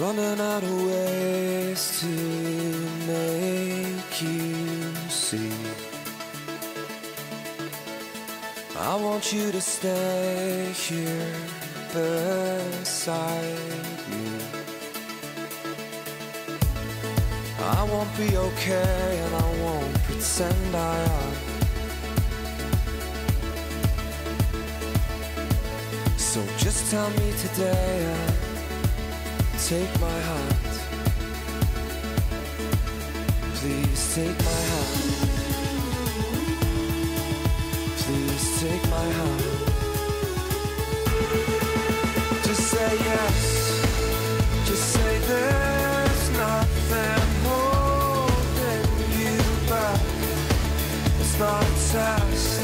running out of ways to make you see. I want you to stay here beside me. I won't be okay and I won't pretend I am. So just tell me today take my hand. Please take my hand. Please take my hand. Just say yes. Just say there's nothing holding you back. It's not a test,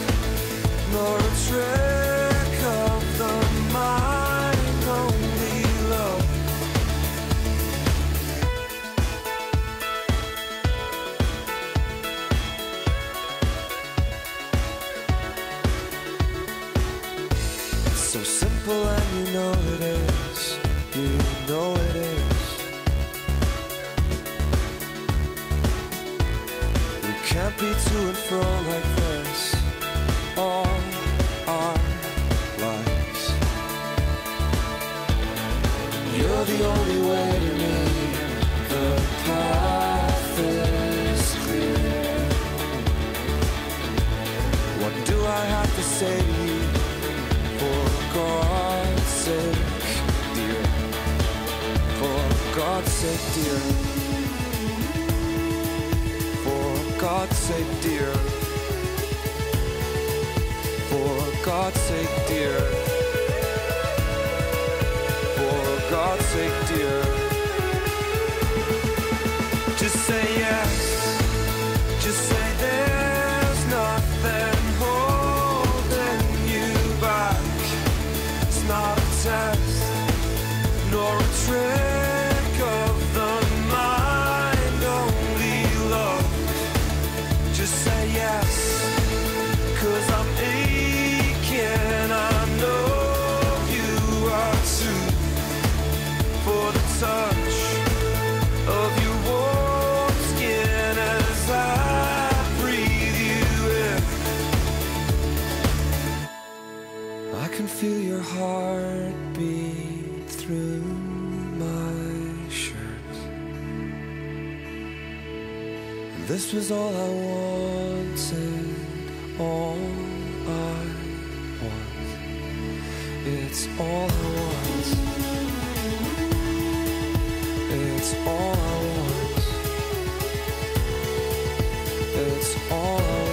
nor a trick so simple and you know it is. You know it is. We can't be to and fro like this all our lives. You're the only way to me. The path is clear. What do I have to say sake, dear. For God's sake, dear. For God's sake, dear. For God's sake, dear. Just say yes. Just say there's nothing holding you back. It's not a test, nor a trick all I wanted, all I want. It's all I want. It's all I want. It's all I want.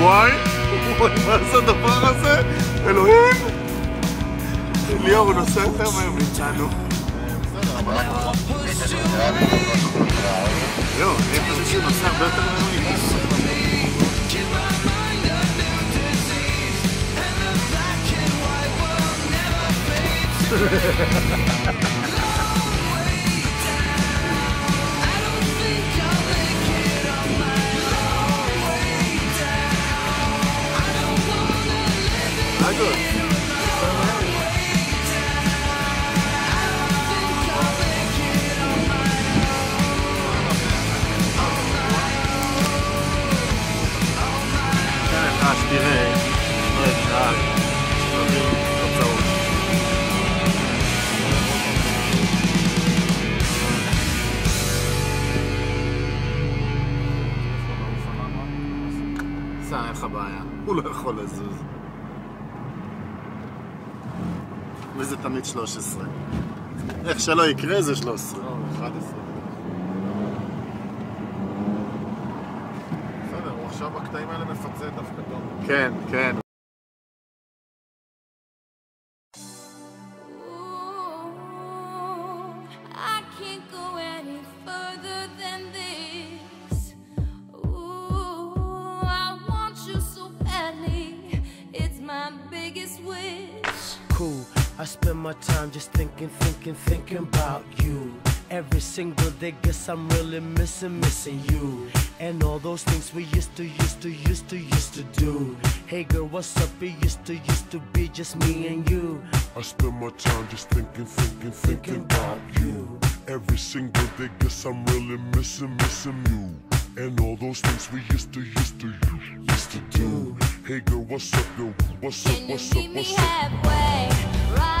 וואי, וואי, מה זה הדבר הזה? אלוהים! ליאור, הוא נוסע יותר מהר מאיתנו. זהו, אני חושב שהוא נוסע הרבה יותר מהר מאיתנו. כן, סע, אין לך בעיה, הוא לא יכול לזוז. וזה תמיד 13. איך שלא יקרה זה 13. לא, 11. בסדר, הוא עכשיו בקטעים האלה מפצה דווקא טוב. כן, כן. I spend my time just thinking, thinking, thinking about you. Every single day, guess I'm really missing, missing you. And all those things we used to, used to, used to, used to do. Hey girl, what's up? It used to, used to be just me and you. I spend my time just thinking, thinking, thinking about you. Every single day, guess I'm really missing, missing you. And all those things we used to, used to, used to do. Hey girl, what's up, yo? What's up, Can you what's up, Can you meet me halfway? Right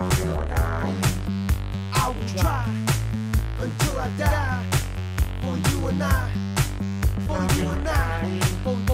I will try until I die for you and I, for you and I.